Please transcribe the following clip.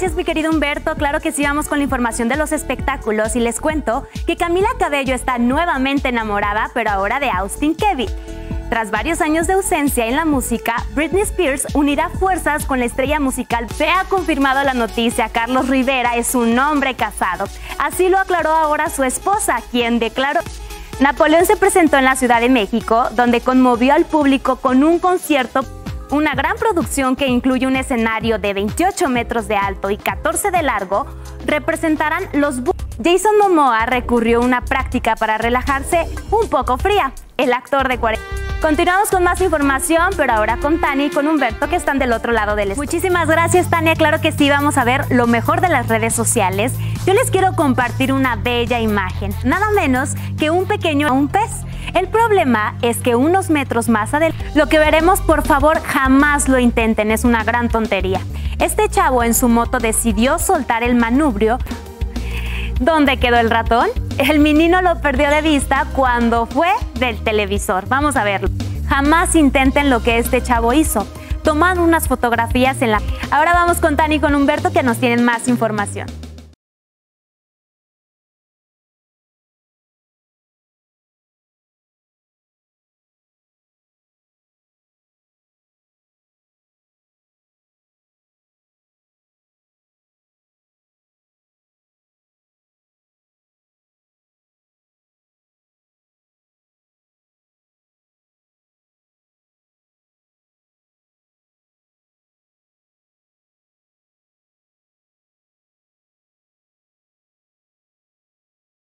Gracias mi querido Humberto, claro que sí vamos con la información de los espectáculos y les cuento que Camila Cabello está nuevamente enamorada, pero ahora de Austin Kevin. Tras varios años de ausencia en la música, Britney Spears unirá fuerzas con la estrella musical. Se ha confirmado la noticia, Carlos Rivera es un hombre casado. Así lo aclaró ahora su esposa, quien declaró... Napoleón se presentó en la Ciudad de México, donde conmovió al público con un concierto una gran producción que incluye un escenario de 28 metros de alto y 14 de largo, representarán los Jason Momoa recurrió a una práctica para relajarse un poco fría. El actor de 40 Continuamos con más información, pero ahora con Tani y con Humberto que están del otro lado del Muchísimas gracias, Tania. Claro que sí, vamos a ver lo mejor de las redes sociales. Yo les quiero compartir una bella imagen, nada menos que un pequeño un pez. El problema es que unos metros más adelante, lo que veremos, por favor, jamás lo intenten, es una gran tontería. Este chavo en su moto decidió soltar el manubrio. ¿Dónde quedó el ratón? El menino lo perdió de vista cuando fue del televisor. Vamos a verlo. Jamás intenten lo que este chavo hizo. Toman unas fotografías en la... Ahora vamos con Tani y con Humberto que nos tienen más información.